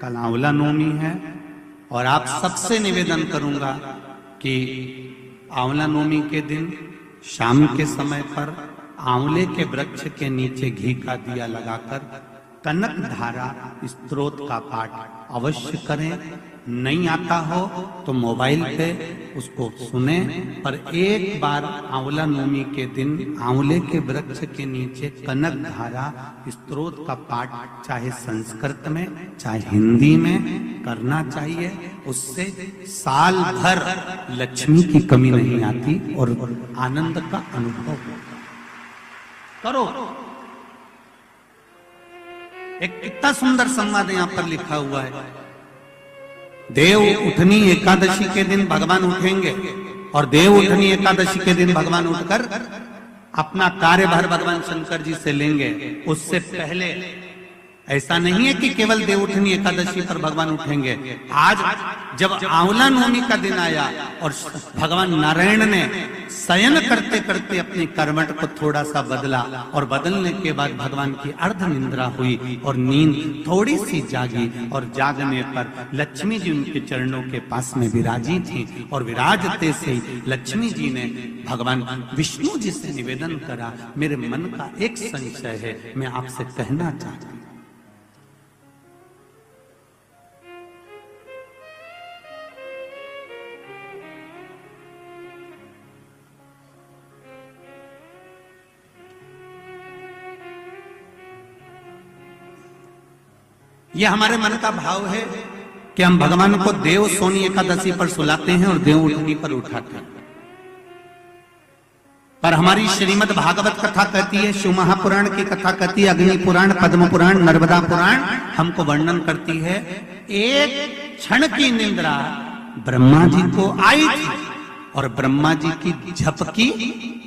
कल आंवला नवमी है और आप सबसे निवेदन करूँगा कि आंवला नवमी के दिन, शाम के समय पर आंवले के वृक्ष के नीचे घी का दिया लगाकर कनक धारा स्त्रोत का पाठ अवश्य करें। नहीं आता हो तो मोबाइल पे उसको सुने। पर एक बार आंवला नवमी के दिन आंवले के वृक्ष के नीचे कनक धारा स्त्रोत का पाठ चाहे संस्कृत में, चाहे हिंदी में करना चाहिए। उससे साल भर लक्ष्मी की कमी नहीं आती और आनंद का अनुभव होता करो। एक कितना सुंदर संवाद यहाँ पर लिखा हुआ है। देव उठनी एकादशी के दिन भगवान उठेंगे और देव उठनी एकादशी के दिन भगवान उठकर अपना कार्यभार भगवान शंकर जी से लेंगे। उससे पहले ऐसा नहीं है कि केवल देवउठनी एकादशी पर भगवान उठेंगे। आज जब आंवला नवमी का दिन आया और भगवान नारायण ने शयन करते करते अपनी करवट को थोड़ा सा बदला और बदलने के बाद भगवान की अर्ध निंद्रा हुई और नींद थोड़ी सी जागी और जागने पर लक्ष्मी जी उनके चरणों के पास में विराजी थी और विराजते से लक्ष्मी जी ने भगवान विष्णु जी से निवेदन करा, मेरे मन का एक संशय है, मैं आपसे कहना चाहती हूँ ये हमारे मन का भाव है कि हम भगवान को देव सोनी एकादशी पर सुलाते हैं और देव उठनी पर उठाते हैं। पर हमारी श्रीमद भागवत कथा कहती है, शिव महापुराण की कथा कहती है, अग्नि पुराण, पद्म पुराण, नर्मदा पुराण, हमको वर्णन करती है, एक क्षण की निंद्रा ब्रह्मा जी को आई थी। और ब्रह्मा जी की झपकी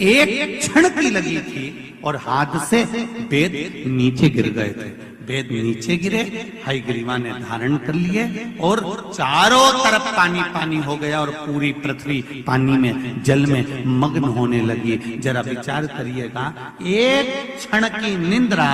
एक क्षण की लगी थी और हाथ से वेद नीचे गिर गए थे। वेद नीचे गिरे हयग्रीवा ने धारण कर लिए और चारों तरफ़ पानी पानी हो गया और पूरी पृथ्वी पानी में, जल में मग्न होने लगी। जरा विचार करिएगा, एक क्षण की निंद्रा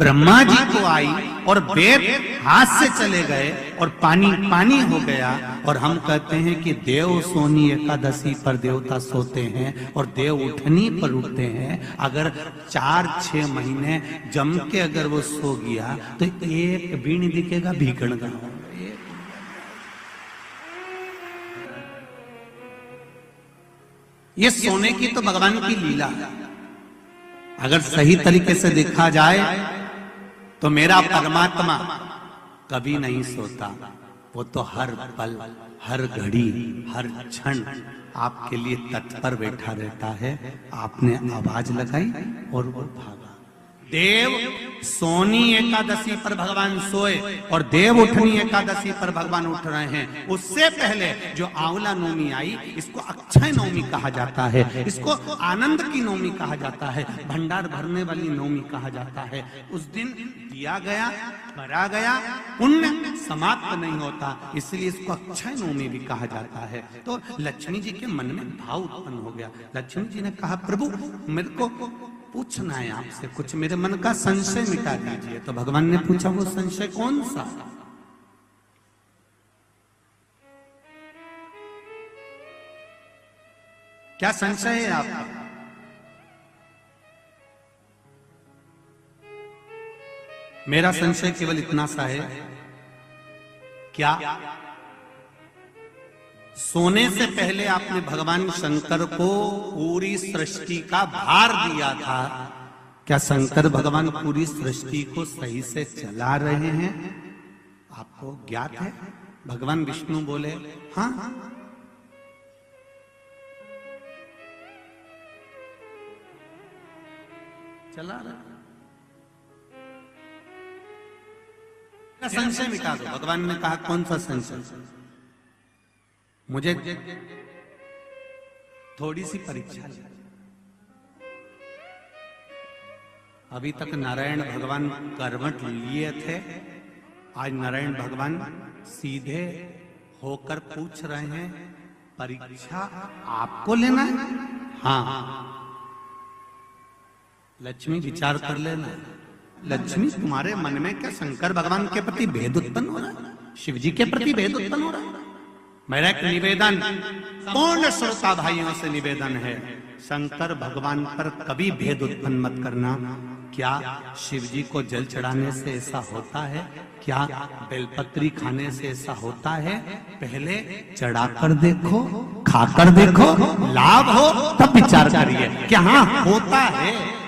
ब्रह्मा जी को आई और वेद हाथ से चले गए और पानी पानी हो गया और हम कहते हैं कि देव सोनी एकादशी पर देवता सोते हैं और देव उठनी पर उठते हैं। अगर चार, छह महीने जम के अगर वो सो गया तो एक नहीं दिखेगा भीकण गाँव ये सोने की तो भगवान की लीला अगर सही तरीके से देखा जाए तो मेरा परमात्मा कभी नहीं सोता। वो तो हर पल, हर घड़ी, हर क्षण आपके लिए तत्पर बैठा रहता है। आपने आवाज़ लगाई और वो भागा। देव सोनी एकादशी पर भगवान सोए और देव उठनी एकादशी पर भगवान उठ रहे हैं। उससे पहले जो आंवला नवमी आई, इसको अक्षय नवमी कहा जाता है। इसको आनंद की नवमी कहा जाता है। भंडार भरने वाली नवमी कहा जाता है। उस दिन दिया गया करा गया, पुण्य समाप्त नहीं होता। इसलिए इसको अक्षय नवमी भी कहा जाता है। तो लक्ष्मी जी के मन में भाव उत्पन्न हो गया। लक्ष्मी जी ने कहा, प्रभु, मेरे को पूछना है आपसे कुछ। मेरे मन का संशय मिटा दीजिए। तो भगवान ने पूछा, वो संशय कौन सा? क्या संशय है आपका मेरा संशय केवल इतना सा है, क्या सोने से पहले आपने भगवान शंकर को पूरी सृष्टि का भार दिया था। क्या शंकर भगवान पूरी सृष्टि को सही से चला रहे हैं? आपको ज्ञात है? भगवान विष्णु बोले हाँ। चला रहे संशय मिटा दो? भगवान ने कहा, कौन सा संशय? मुझे थोड़ी सी परीक्षा अभी तक नारायण भगवान करवट लिए थे, आज नारायण भगवान सीधे होकर पूछ रहे हैं, परीक्षा आपको लेना है? हाँ। लक्ष्मी विचार कर लेना लक्ष्मी, तुम्हारे मन में क्या शंकर भगवान के प्रति भेद उत्पन्न हो रहा है? शिव जी के प्रति भेद उत्पन्न हो रहा है? मेरा एक निवेदन। पूर्ण श्रोता भाइयों से निवेदन है? शंकर भगवान पर कभी भेद उत्पन्न मत करना। क्या शिव जी को जल चढ़ाने से ऐसा होता है? क्या बेलपत्री खाने से ऐसा होता है? पहले चढ़ाकर देखो खाकर देखो, लाभ हो, तब विचार करिए। क्या हाँ होता है?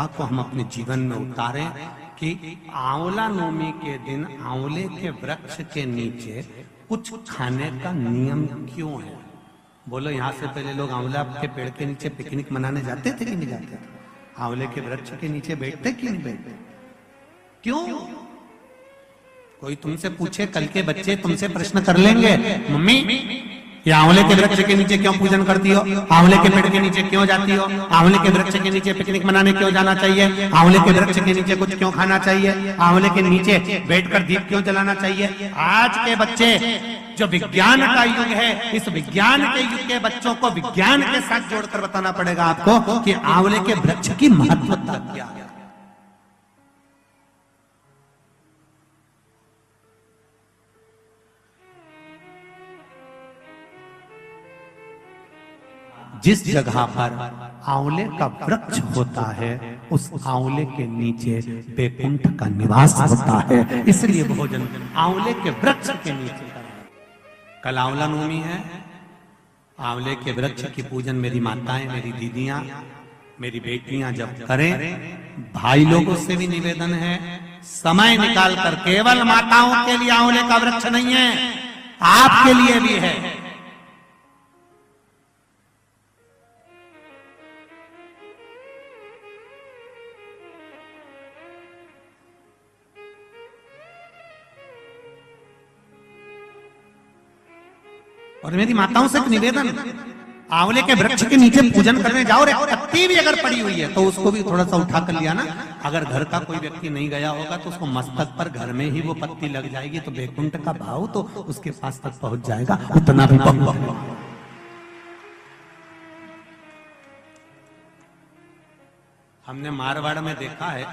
को हम अपने जीवन में उतारें कि आंवला नोमी के दिन आंवले के वृक्ष के नीचे कुछ खाने का नियम क्यों है? बोलो, यहाँ से पहले लोग आंवला के पेड़ के नीचे पिकनिक मनाने जाते थे कि नहीं जाते थे? आंवले के वृक्ष के नीचे बैठते कि नहीं बैठते? क्यों? कोई तुमसे पूछे, कल के बच्चे तुमसे प्रश्न कर लेंगे, मम्मी ये आंवले के वृक्ष के नीचे क्यों पूजन करती हो? आंवले के पेड़ के नीचे क्यों जाती हो? आंवले के वृक्ष के नीचे पिकनिक मनाने क्यों जाना चाहिए? आंवले के वृक्ष के नीचे कुछ क्यों खाना चाहिए? आंवले के नीचे बैठकर दीप क्यों जलाना चाहिए? आज के बच्चे, जो विज्ञान का युग है, इस विज्ञान के युग के बच्चों को विज्ञान के साथ जोड़कर बताना पड़ेगा आपको कि आंवले के वृक्ष की महत्वता क्या है। जिस जगह पर आंवले का वृक्ष होता है, उस आंवले के नीचे बेकुंठ का निवास होता है। इसलिए भोजन आंवले के वृक्ष के नीचे कल आंवला नोमी है। आंवले के वृक्ष की पूजन मेरी माताएँ, मेरी दीदियाँ, मेरी बेटियाँ जब करें, भाई लोगों से भी निवेदन है, समय निकाल कर केवल माताओं के लिए आंवले का वृक्ष नहीं है, आपके लिए भी है। और मेरी माताओं से निवेदन, आंवले के वृक्ष के नीचे पूजन करने जाओ रे पत्ती भी अगर पड़ी हुई है तो उसको भी थोड़ा सा उठा कर लिया ना। अगर घर का कोई व्यक्ति नहीं गया होगा तो उसको मस्तक पर घर में ही वो पत्ती लग जाएगी तो बेकुंठ का भाव तो उसके पास तक पहुँच जाएगा, उतना भी हमने मारवाड़ में देखा है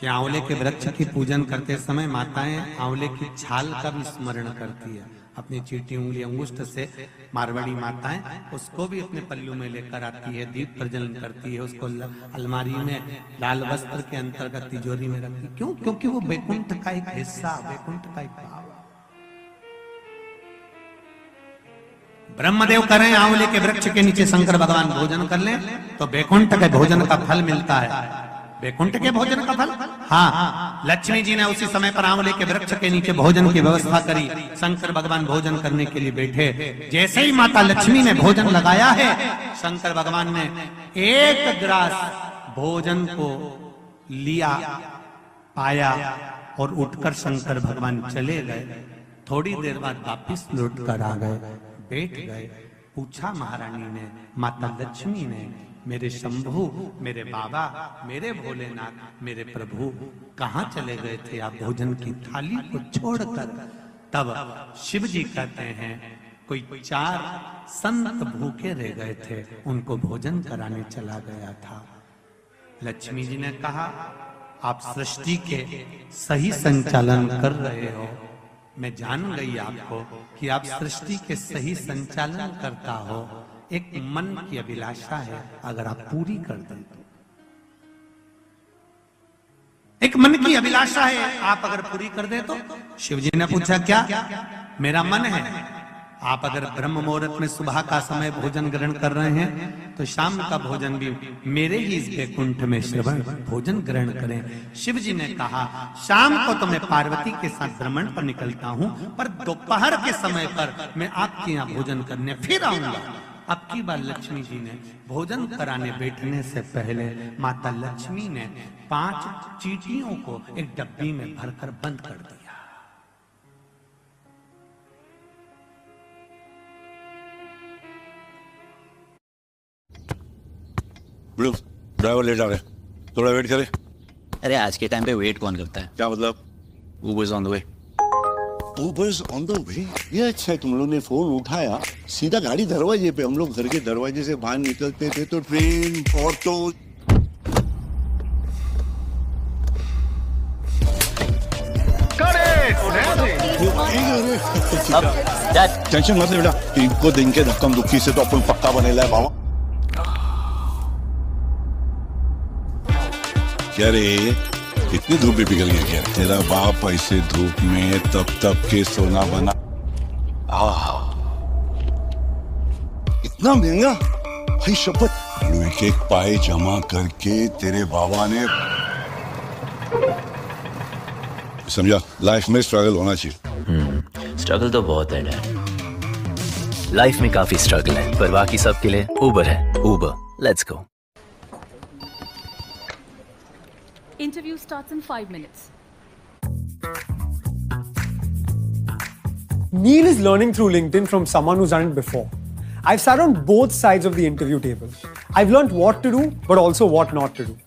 कि आंवले के वृक्ष की पूजन करते समय माताएँ आंवले की छाल का भी स्मरण करती है। अपनी चीटी, उंगली, अंगुष्ठ से मारवाड़ी माताएँ, उसको भी अपने पल्लू में लेकर आती है, दीप प्रज्वलन करती है, उसको अलमारी में लाल वस्त्र के अंतर्गत तिजोरी में रखती क्यों? क्योंकि वो बैकुंठ का एक हिस्सा बैकुंठ का एक भाव ब्रह्मदेव करें, आंवले के वृक्ष के नीचे शंकर भगवान भोजन कर लें तो बैकुंठ के भोजन का फल मिलता है। बैकुंठ के भोजन का फल? हाँ। लक्ष्मी जी ने उसी समय पर आंवले के वृक्ष के नीचे भोजन की व्यवस्था करी। शंकर भगवान भोजन करने के लिए बैठे। जैसे ही माता लक्ष्मी ने भोजन लगाया है शंकर भगवान ने एक ग्रास भोजन को लिया पाया और उठकर शंकर भगवान चले गए। थोड़ी देर बाद वापिस लौट कर आ गए। बैठ गए। पूछा महारानी ने माता लक्ष्मी ने मेरे शंभु, मेरे बाबा, मेरे भोलेनाथ, मेरे प्रभु, कहाँ चले गए थे आप भोजन की थाली को छोड़कर? तब शिव जी कहते हैं, कोई चार संत भूखे रह गए थे, उनको भोजन कराने चला गया था। लक्ष्मी जी ने कहा, आप सृष्टि के सही संचालन कर रहे हो। मैं जान गई आपको कि आप सृष्टि के सही संचालन करता हो। एक मन की अभिलाषा है, अगर आप पूरी कर दें तो। एक मन की अभिलाषा है, आप अगर पूरी कर दे तो। शिवजी ने पूछा, क्या मेरा मन है? आप अगर ब्रह्म मुहूर्त में सुबह का समय भोजन ग्रहण कर रहे हैं तो शाम का भोजन भी मेरे ही इस बैकुंठ में श्रवण, भोजन ग्रहण करें। शिव जी ने कहा, शाम को तो मैं पार्वती के साथ भ्रमण पर निकलता हूँ, पर दोपहर के समय पर मैं आपके यहाँ भोजन करने फिर आऊँगा। अब की बार लक्ष्मी जी ने भोजन कराने बैठने से पहले माता लक्ष्मी ने पाँच चीटियों को एक डब्बी में भरकर बंद कर दिया। ड्राइवर लेट आ रहे थोड़ा वेट करे। अरे आज के टाइम पे वेट कौन करता है? क्या मतलब? On the way Ubers on the way ये अच्छा है तुम लोग ने फ़ोन उठाया सीधा गाड़ी दरवाजे पे हम लोग घर के दरवाजे से बाहर निकलते थे तो ट्रेन ऑटो टेंशन मत ले बेटा इनको दिन के धक्कम दुखी से तो अपन पक्का बनेला है बाबा क्या रे इतनी धूप भी पिघल गई क्या? तेरा बाप ऐसे धूप में तब तब के सोना बना। आह। इतना महँगा? भाई शपथ। एक एक पाए जमा करके तेरे बाबा ने समझा? लाइफ में स्ट्रगल होना चाहिए। स्ट्रगल तो बहुत है डैड। लाइफ में काफ़ी स्ट्रगल है पर बाकी सबके लिए उबर है। Uber let's go Interview starts in five minutes. Neil is learning through LinkedIn from someone who's done it before. I've sat on both sides of the interview table. I've learned what to do, but also what not to do.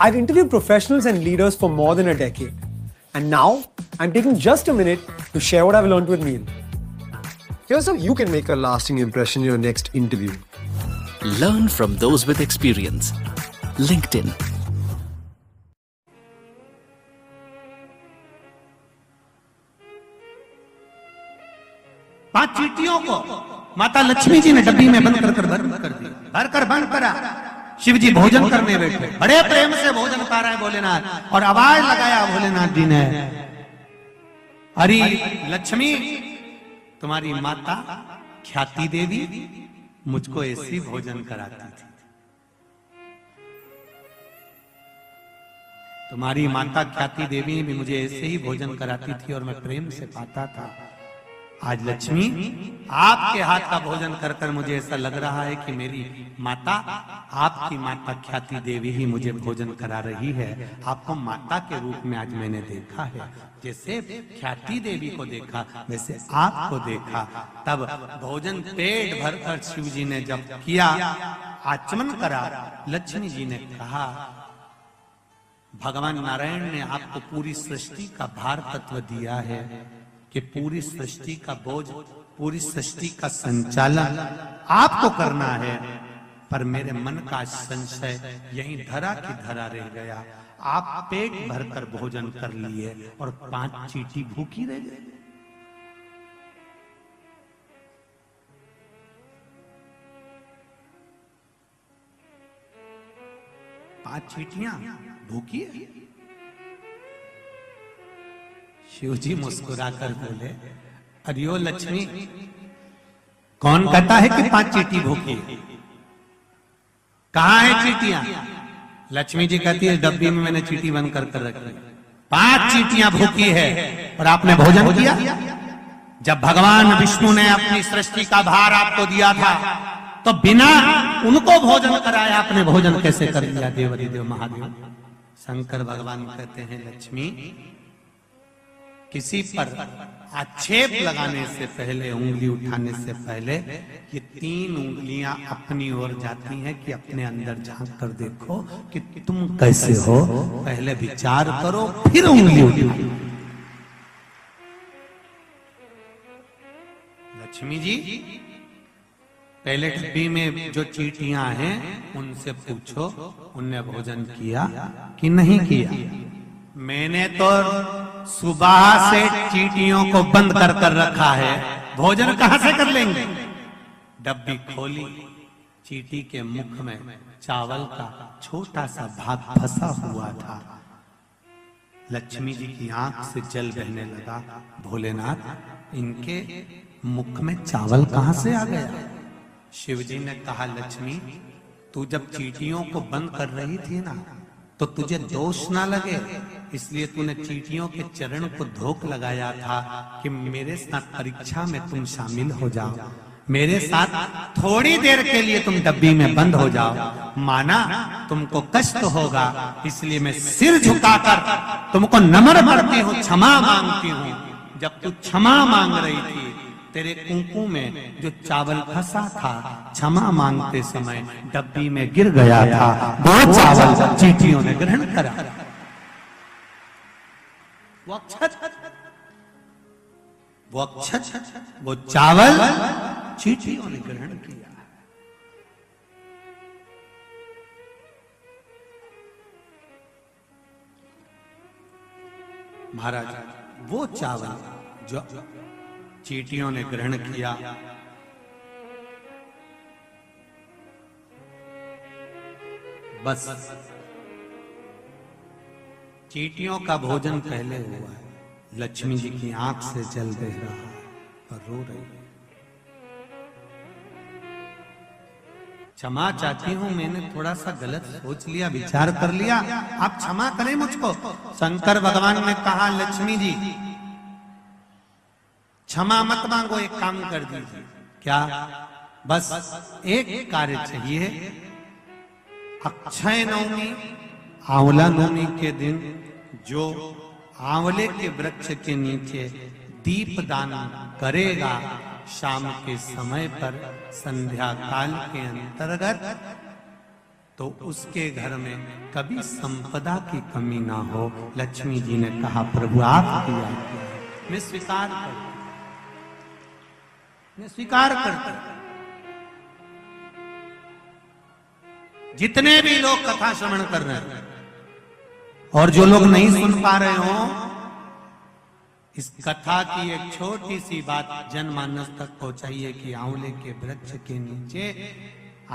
I've interviewed professionals and leaders for more than a decade. And now, I'm taking just a minute to share what I've learned with Neil. Here's how you can make a lasting impression in your next interview. Learn from those with experience. LinkedIn. पाँच चीटियों को माता लक्ष्मी जी ने डब्बी में बंद कर कर बंद कर दिया। भर कर बंद करा। शिव जी भोजन करने बैठे। बड़े प्रेम से भोजन पा रहे भोलेनाथ, और आवाज़ लगाया भोलेनाथ जी ने अरे लक्ष्मी, तुम्हारी माता ख्याति देवी मुझको ऐसी भोजन कराती थी। तुम्हारी माता ख्याति देवी भी मुझे ऐसे ही भोजन कराती थी और मैं प्रेम से पाता था। आज लक्ष्मी, आपके हाथ का भोजन कर कर मुझे ऐसा लग रहा है कि मेरी माता, आपकी माता ख्याति देवी ही मुझे भोजन करा रही है। आपको माता के रूप में आज मैंने देखा है। जैसे ख्याति देवी को देखा, वैसे आपको देखा। तब भोजन पेट भर कर शिव जी ने जब किया, आचमन करा, लक्ष्मी जी ने कहा, भगवान नारायण ने आपको पूरी सृष्टि का भार तत्व दिया है। कि पूरी सृष्टि का बोझ पूरी सृष्टि का संचालन आपको करना है। पर मेरे मन का संशय यही धरा की धरा रह गया। आप पेट भरकर भोजन कर लिए और पाँच चीटी भूखी रह गई। पाँच चीटियाँ भूखी है? शिव जी मुस्कुराकर बोले अरियो लक्ष्मी, कौन कहता है कि पाँच चीटी भूखी? कहा है चीटियाँ? लक्ष्मी जी कहती है, डब्बी में मैंने चीटी बंद कर कर रखी पाँच चीटियाँ भूखी है, और आपने भोजन किया? जब भगवान विष्णु ने अपनी सृष्टि का भार आपको दिया था तो बिना उनको भोजन कराया आपने भोजन कैसे कर लिया देवरी देव महादेव? शंकर भगवान कहते हैं, लक्ष्मी किसी पर आक्षेप लगाने से पहले, उंगली उठाने से पहले ये तीन उंगलियाँ अपनी ओर जाती हैं कि अपने अंदर झाँक कर देखो कि तुम कैसे हो। पहले विचार करो, फिर उंगली उठाओ। लक्ष्मी जी, पहले डब्बी में जो चीटियाँ हैं, उनसे पूछो, उनने भोजन किया कि नहीं किया? मैंने तो सुबह से चीटियों को बंद कर कर रखा है। भोजन कहाँ से कर लेंगे? डब्बी खोली, चीटी के मुख में चावल का छोटा सा भाग फंसा हुआ था। लक्ष्मी जी की आँख से जल बहने लगा। भोलेनाथ, इनके मुख में चावल कहाँ से आ गया? शिव जी ने कहा, लक्ष्मी, तू जब चीटियों को बंद कर रही थी ना तो तुझे दोष ना लगे। इसलिए तूने चीटियों के चरण को धोख लगाया था कि मेरे साथ परीक्षा में तुम शामिल हो जाओ। मेरे साथ थोड़ी देर के लिए तुम डब्बी में बंद हो जाओ। माना तुमको कष्ट होगा, इसलिए मैं सिर झुकाकर तुमको नमन करती हूँ, क्षमा मांगती हूँ। जब तू क्षमा मांग रही थी, तेरे कुंकू में जो चावल फंसा था, क्षमा मांगते समय डब्बी में गिर गया था। वो चावल चीटियों ने ग्रहण करा। वो अक्षत वो वो चावल चीटियों ने ग्रहण किया। महाराज, वो चावल जो चीटियों ने ग्रहण किया। बस चीटियों का भोजन पहले हुआ है। लक्ष्मी जी की आँख से जल दे रहा है और रो रही है। क्षमा चाहती हूँ, मैंने थोड़ा सा गलत सोच लिया, विचार कर लिया। आप क्षमा करें मुझको। शंकर भगवान ने कहा, लक्ष्मी जी, क्षमा मत मांगो, एक काम कर दीजिए। क्या? बस एक कार्य चाहिए। अक्षय नवमी आंवला नवमी के दिन जो आंवले के वृक्ष के नीचे दीप दान करेगा शाम के समय पर संध्या काल के अंतर्गत तो उसके घर में कभी संपदा की कमी ना हो। लक्ष्मी जी ने कहा प्रभु आप है। मैं स्वीकार करता मैं स्वीकार करता जितने भी लोग कथा श्रवण कर रहे हैं और जो लोग नहीं सुन पा रहे हो इस कथा की एक छोटी सी बात जनमानस तक पहुंचाइए कि आंवले के वृक्ष के नीचे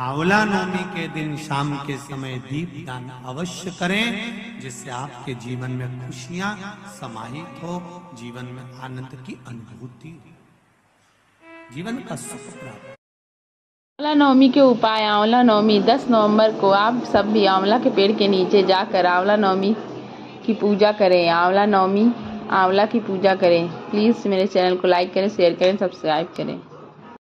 आंवला नवमी के दिन शाम के समय दीप दान अवश्य करें जिससे आपके जीवन में खुशियाँ समाहित हो जीवन में आनंद की अनुभूति हो। जीवन का सुख प्राप्त। आंवला नवमी के उपाय आंवला नवमी 10 नवंबर को आप सब भी आंवला के पेड़ के नीचे जाकर आंवला नवमी की पूजा करें। आंवला नवमी आंवला की पूजा करें। प्लीज़ मेरे चैनल को लाइक करें शेयर करें सब्सक्राइब करें।